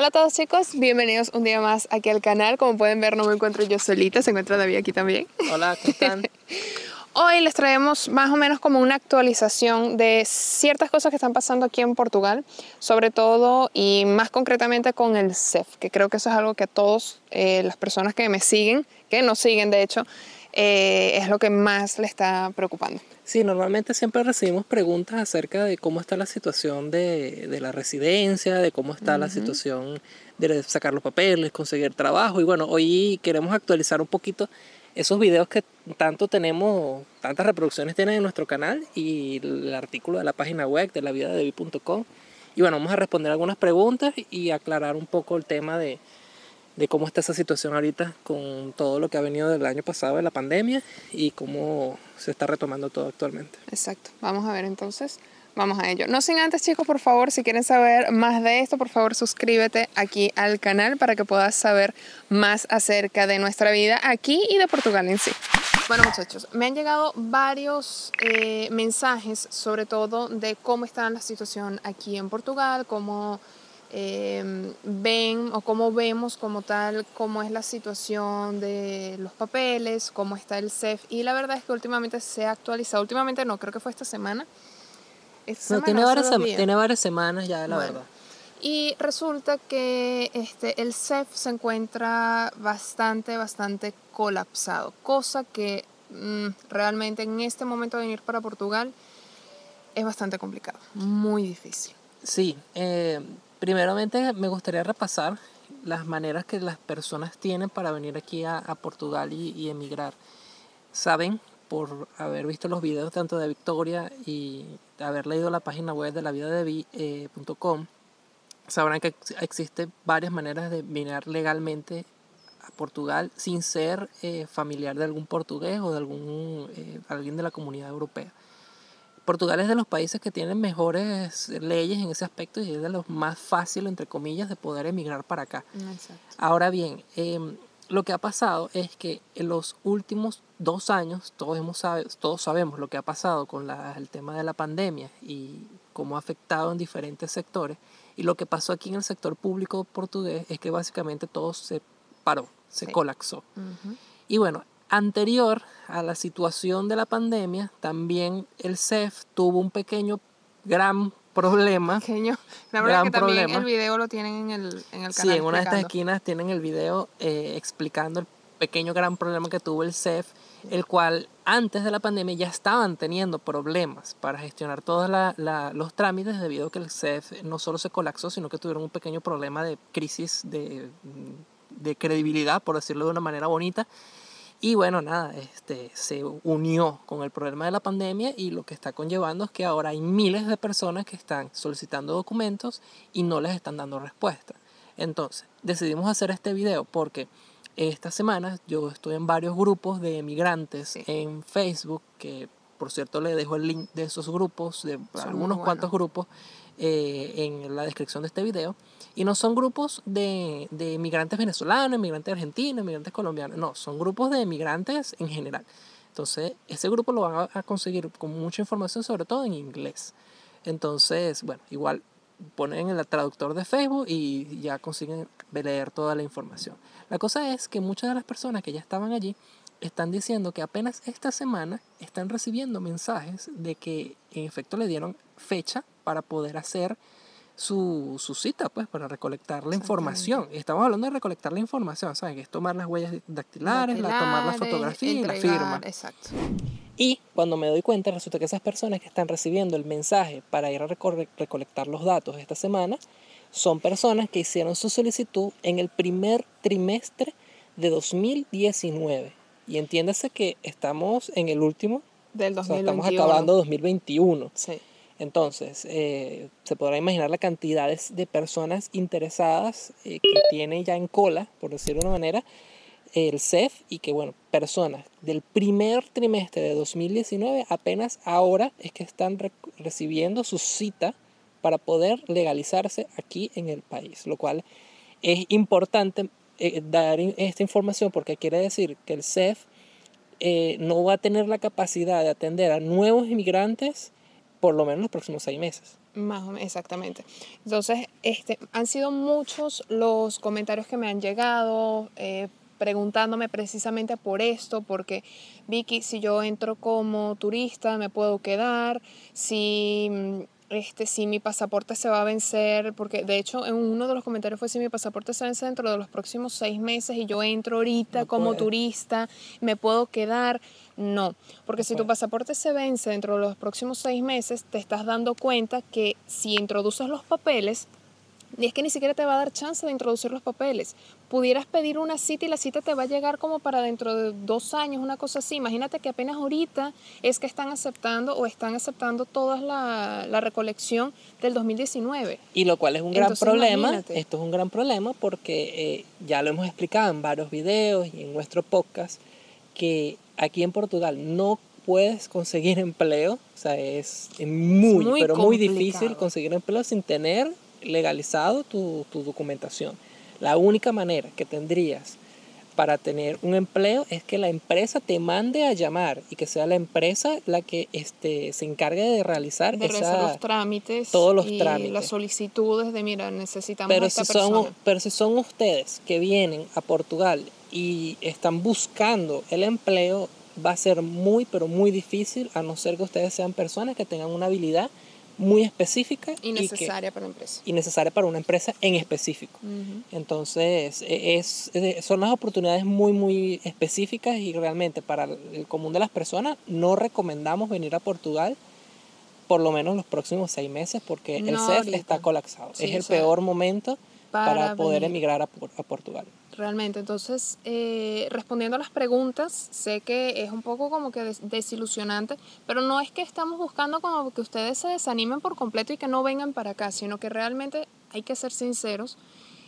Hola a todos chicos, bienvenidos un día más aquí al canal. Como pueden ver no me encuentro yo solita, se encuentra David aquí también. Hola, ¿cómo están? Hoy les traemos más o menos como una actualización de ciertas cosas que están pasando aquí en Portugal, sobre todo y más concretamente con el CEF, que creo que eso es algo que a todos eh, las personas que me siguen, que nos siguen de hecho, eh, es lo que más le está preocupando. Sí, normalmente siempre recibimos preguntas acerca de cómo está la situación de, de la residencia, de cómo está la situación de sacar los papeles, conseguir trabajo. Y bueno, hoy queremos actualizar un poquito esos videos que tanto tenemos, tantas reproducciones tienen en nuestro canal y el artículo de la página web de la vida de Y bueno, vamos a responder algunas preguntas y aclarar un poco el tema de, de cómo está esa situación ahorita con todo lo que ha venido del año pasado de la pandemia y cómo se está retomando todo actualmente. Exacto. Vamos a ver entonces. Vamos a ello. No sin antes, chicos, por favor, si quieren saber más de esto, por favor suscríbete aquí al canal para que puedas saber más acerca de nuestra vida aquí y de Portugal en sí. Bueno muchachos, me han llegado varios eh, mensajes, sobre todo de cómo está la situación aquí en Portugal, cómo Em, ven o cómo vemos como tal cómo es la situación de los papeles, cómo está el CEF. Y la verdad es que últimamente se ha actualizado. Últimamente no, creo que fue esta semana. tiene, varias tiene varias semanas ya, la verdad. Y resulta que este, el CEF se encuentra bastante, bastante colapsado. Cosa que mm, realmente en este momento de venir para Portugal es bastante complicado, muy difícil. Sí, eh, Primeramente me gustaría repasar las maneras que las personas tienen para venir aquí a, Portugal y, emigrar. Saben, por haber visto los videos tanto de Victoria y haber leído la página web de la vida de eh, sabrán que existen varias maneras de venir legalmente a Portugal sin ser eh, familiar de algún portugués o de algún eh, alguien de la comunidad europea. Portugal es de los países que tienen mejores leyes en ese aspecto y es de los más fáciles, entre comillas, de poder emigrar para acá. Ahora bien, em, lo que ha pasado es que en los últimos dos años, todos, hemos todos sabemos lo que ha pasado con el tema de la pandemia y cómo ha afectado en diferentes sectores. Y lo que pasó aquí en el sector público portugués es que básicamente todo se paró, se colapsó. Y bueno, Anterior a la situación de la pandemia, también el CEF tuvo un pequeño, gran problema. Pequeño. La verdad que también el video lo tienen en el, en el canal. Sí, en una de estas esquinas tienen el video eh, explicando el pequeño, gran problema que tuvo el CEF, el cual antes de la pandemia ya estaban teniendo problemas para gestionar todos los trámites debido a que el CEF no solo se colapsó, sino que tuvieron un pequeño problema de crisis de, de credibilidad, por decirlo de una manera bonita y bueno, nada, este, se unió con el problema de la pandemia y lo que está conllevando es que ahora hay miles de personas que están solicitando documentos y no les están dando respuesta. Entonces, decidimos hacer este video porque esta semana yo estoy en varios grupos de emigrantes en Facebook, que por cierto le dejo el link de esos grupos, de algunos cuantos grupos, eh, en la descripción de este video. Y no son grupos de, de migrantes venezolanos, migrantes argentinos, migrantes colombianos, no, son grupos de migrantes en general. Entonces, ese grupo lo van a conseguir con mucha información, sobre todo en inglés. Entonces, bueno, igual ponen en el traductor de Facebook y ya consiguen leer toda la información. La cosa es que muchas de las personas que ya estaban allí están diciendo que apenas esta semana están recibiendo mensajes de que en efecto le dieron fecha para poder hacer su, su cita, pues, para recolectar la información. Estamos hablando de recolectar la información, ¿sabes? Que es tomar las huellas dactilares, la, tomar la fotografía y la firma. Exacto. Y cuando me doy cuenta, resulta que esas personas que están recibiendo el mensaje para ir a recolectar los datos esta semana son personas que hicieron su solicitud en el primer trimestre de 2019. Y entiéndase que estamos en el último del 2021. estamos acabando 2021. Sí. Entonces, eh, se podrá imaginar la cantidad de personas interesadas eh, que tiene ya en cola, por decirlo de una manera, el CEF y que, bueno, personas del primer trimestre de 2019 apenas ahora es que están recibiendo su cita para poder legalizarse aquí en el país, lo cual es importante eh, dar esta información porque quiere decir que el CEF no va a tener la capacidad de atender a nuevos inmigrantes por lo menos los próximos seis meses. Más o menos, exactamente. Entonces, este, han sido muchos los comentarios que me han llegado eh, preguntándome precisamente por esto, porque Vicky, si yo entro como turista, me puedo quedar, si mm, este, si mi pasaporte se va a vencer, porque de hecho en uno de los comentarios fue si mi pasaporte se vence dentro de los próximos seis meses y yo entro ahorita como turista, me puedo quedar. No, porque si tu pasaporte se vence dentro de los próximos seis meses, te estás dando cuenta que si introduces los papeles, y es que ni siquiera te va a dar chance de introducir los papeles. Pudieras pedir una cita y la cita te va a llegar como para dentro de dos años, una cosa así. Imagínate que apenas ahorita es que están aceptando o están aceptando toda la, la recolección del 2019. Y lo cual es un gran problema. Esto es un gran problema porque eh, ya lo hemos explicado en varios videos y en nuestro podcast que aquí en Portugal no puedes conseguir empleo, o sea, es muy, pero muy difícil conseguir empleo sin tener legalizado tu, tu documentación. La única manera que tendrías para tener un empleo es que la empresa te mande a llamar y que sea la empresa la que este, se encargue de realizar de los trámites todos los y trámites las solicitudes de mira necesitamos pero esta si persona. son pero si son ustedes que vienen a Portugal y están buscando el empleo va a ser muy pero muy difícil a no ser que ustedes sean personas que tengan una habilidad muy específica y necesaria para la empresa. Y necesaria para una empresa en específico. Entonces, e, es, son las oportunidades muy, muy específicas y realmente para el común de las personas no recomendamos venir a Portugal por lo menos los próximos seis meses porque el CEF está colapsado. es el peor momento para, poder emigrar a, a Portugal realmente. Entonces, eh, respondiendo a las preguntas, sé que es un poco como que desilusionante, pero no es que estamos buscando como que ustedes se desanimen por completo y que no vengan para acá, sino que realmente hay que ser sinceros.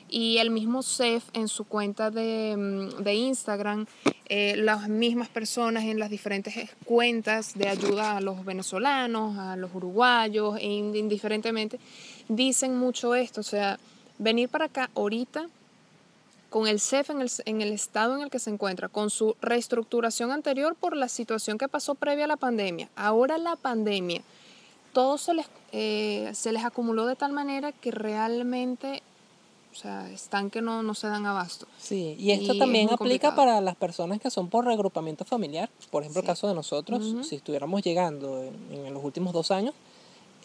Y el mismo CEF en su cuenta de, mm, de Instagram, eh, las mismas personas en las diferentes cuentas de ayuda a los venezolanos, a los uruguayos, indiferentemente, dicen mucho esto. O sea, venir para acá ahorita con el CEF en el, en el estado en el que se encuentra, con su reestructuración anterior por la situación que pasó previa a la pandemia. Ahora la pandemia, todo se les, eh, se les acumuló de tal manera que realmente o sea, están que no, no se dan abasto. Sí, y esto también aplica para las personas que son por regrupamiento familiar. Por ejemplo, el caso de nosotros, si estuviéramos llegando en, en, los últimos dos años,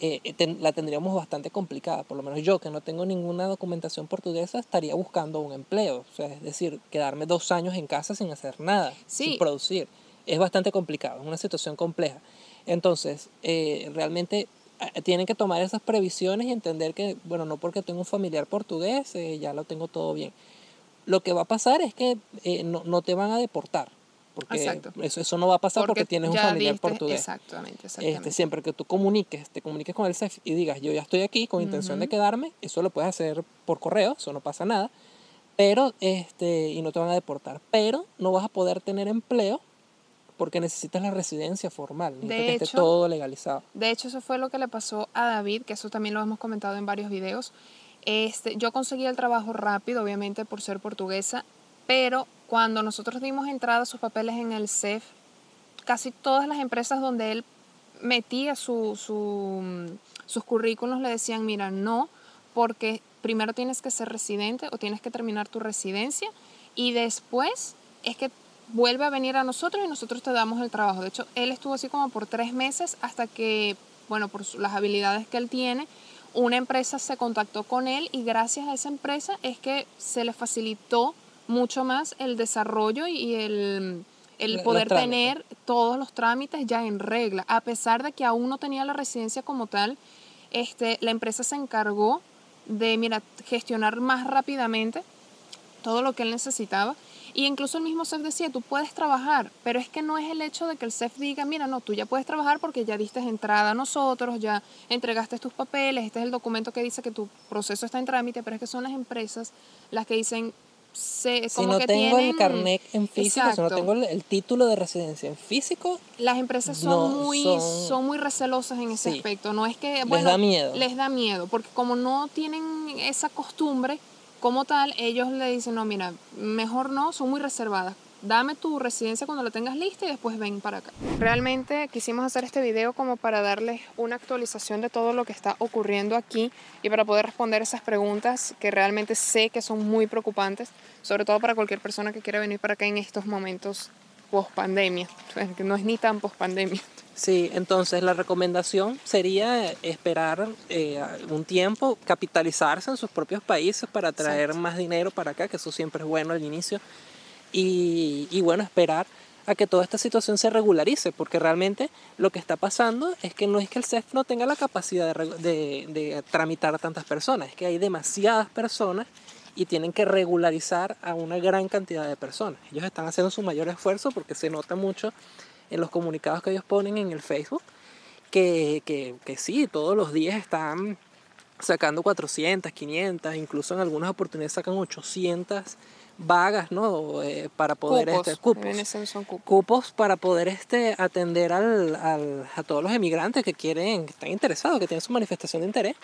eh, la tendríamos bastante complicada. Por lo menos yo, que no tengo ninguna documentación portuguesa, estaría buscando un empleo. O sea, es decir, quedarme dos años en casa sin hacer nada, sin producir. Es bastante complicado, es una situación compleja. Entonces, eh, realmente eh, tienen que tomar esas previsiones y entender que, bueno, no porque tengo un familiar portugués, ya lo tengo todo bien. Lo que va a pasar es que no, no te van a deportar porque eso, eso no va a pasar porque, tienes un familiar portugués. Exactamente, Este, siempre que tú comuniques, te comuniques con el CEF y digas, yo ya estoy aquí con intención de quedarme, eso lo puedes hacer por correo, eso no pasa nada, pero, este, y no te van a deportar, pero no vas a poder tener empleo porque necesitas la residencia formal, necesitas que esté todo legalizado. De hecho, eso fue lo que le pasó a David, que eso también lo hemos comentado en varios videos. Este, yo conseguí el trabajo rápido, obviamente por ser portuguesa, pero cuando nosotros dimos entrada a sus papeles en el CEF, casi todas las empresas donde él metía su, sus currículos le decían, mira, no, porque primero tienes que ser residente o tienes que terminar tu residencia y después es que vuelve a venir a nosotros y nosotros te damos el trabajo. De hecho, él estuvo así como por tres meses hasta que, bueno, por las habilidades que él tiene, una empresa se contactó con él y gracias a esa empresa es que se le facilitó mucho más el desarrollo y el, poder tener todos los trámites ya en regla. A pesar de que aún no tenía la residencia como tal, este, la empresa se encargó de mira, gestionar más rápidamente todo lo que él necesitaba. Y incluso el mismo CEF decía, tú puedes trabajar, pero es que no es el hecho de que el CEF diga, mira, no, tú ya puedes trabajar porque ya diste entrada a nosotros, ya entregaste tus papeles, este es el documento que dice que tu proceso está en trámite, pero es que son las empresas las que dicen, si no tengo el carnet en físico, si no tengo el, título de residencia en físico, las empresas son muy son, muy recelosas en ese aspecto. No es que les da miedo. Les da miedo porque como no tienen esa costumbre como tal, ellos le dicen, "No, mira, mejor no", son muy reservadas. Dame tu residencia cuando la tengas lista y después ven para acá. Realmente quisimos hacer este video como para darles una actualización de todo lo que está ocurriendo aquí y para poder responder esas preguntas que realmente sé que son muy preocupantes, sobre todo para cualquier persona que quiera venir para acá en estos momentos post pandemia, que no es ni tan post pandemia. Sí, entonces la recomendación sería esperar eh, un tiempo, capitalizarse en sus propios países para traer más dinero para acá, que eso siempre es bueno al inicio, y, bueno, esperar a que toda esta situación se regularice, porque realmente lo que está pasando es que no es que el CEF no tenga la capacidad de, de, de tramitar a tantas personas, es que hay demasiadas personas y tienen que regularizar a una gran cantidad de personas. Ellos están haciendo su mayor esfuerzo porque se nota mucho en los comunicados que ellos ponen en el Facebook, que, que, que sí, todos los días están sacando 400, 500, incluso en algunas oportunidades sacan 800 vagas, ¿no? Eh, para poder cupos, este, cupos, son cupos. cupos para poder este atender al, al, a todos los emigrantes que quieren, que están interesados, que tienen su manifestación de interés.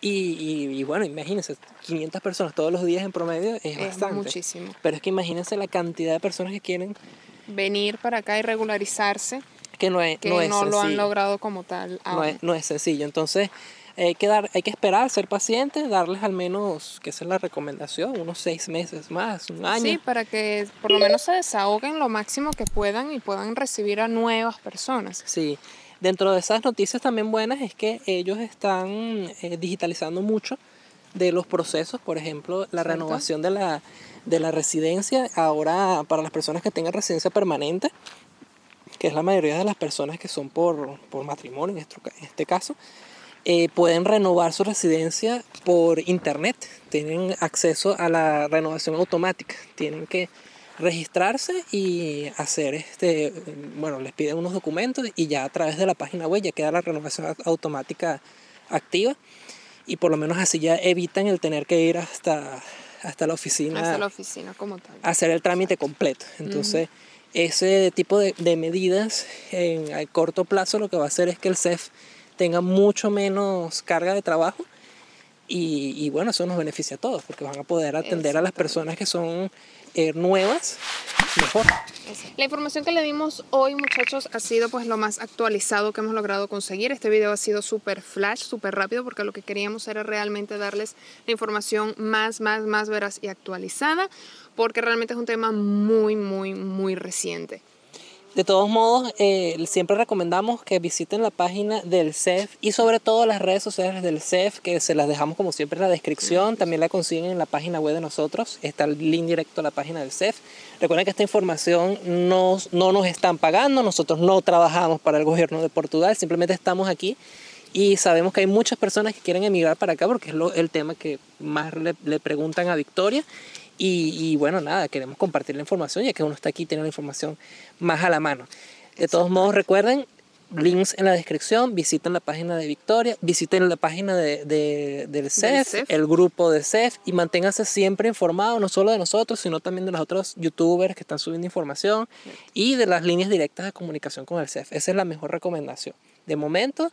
Y, y, y, bueno, imagínense, 500 personas todos los días en promedio es, Es bastante. muchísimo. Pero es que imagínense la cantidad de personas que quieren, Venir para acá y regularizarse, que no es, que no no, es lo han logrado como tal no es, no es sencillo. Entonces, hay que, dar, hay que esperar, ser pacientes, darles al menos, que esa es la recomendación, unos seis meses más, un año. Sí, para que por lo menos se desahoguen lo máximo que puedan y puedan recibir a nuevas personas. Sí, dentro de esas noticias también buenas es que ellos están eh, digitalizando mucho de los procesos, por ejemplo, la Cierto. renovación de la, de la residencia, ahora para las personas que tengan residencia permanente, que es la mayoría de las personas que son por, por matrimonio en este, en este caso, eh, pueden renovar su residencia por internet, tienen acceso a la renovación automática, tienen que registrarse y hacer este, bueno, les piden unos documentos y ya a través de la página web ya queda la renovación au- automática activa y por lo menos así ya evitan el tener que ir hasta, hasta la oficina Hasta la oficina como tal. hacer el trámite completo. Entonces, ese tipo de, de medidas en a corto plazo lo que va a hacer es que el CEF tenga mucho menos carga de trabajo y, y bueno, eso nos beneficia a todos porque van a poder atender a las personas que son eh, nuevas mejor. La información que le dimos hoy, muchachos, ha sido pues lo más actualizado que hemos logrado conseguir. Este video ha sido súper flash, súper rápido, porque lo que queríamos era realmente darles la información más, más, más veraz y actualizada, porque realmente es un tema muy, muy, muy reciente. De todos modos, eh, siempre recomendamos que visiten la página del CEF y sobre todo las redes sociales del CEF, que se las dejamos como siempre en la descripción. También la consiguen en la página web de nosotros. Está el link directo a la página del CEF. Recuerden que esta información no, no nos están pagando, nosotros no trabajamos para el gobierno de Portugal, simplemente estamos aquí y sabemos que hay muchas personas que quieren emigrar para acá porque es lo- el tema que más le, le preguntan a Victoria. Y, y bueno, nada, queremos compartir la información ya que uno está aquí tiene la información más a la mano. De todos modos, recuerden, links en la descripción, visiten la página de Victoria, visiten la página de, de- del, CEF, CEF. el grupo de CEF y manténganse siempre informados, no solo de nosotros, sino también de los otros youtubers que están subiendo información y de las líneas directas de comunicación con el CEF. Esa es la mejor recomendación. De momento,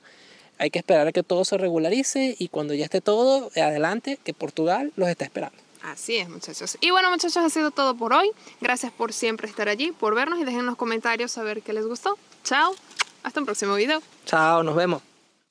hay que esperar a que todo se regularice y cuando ya esté todo, adelante, que Portugal los está esperando. Así es, muchachos. Y bueno, muchachos, ha sido todo por hoy. Gracias por siempre estar allí, por vernos y dejen en los comentarios saber qué les gustó. Chao. Hasta un próximo video. Chao, nos vemos.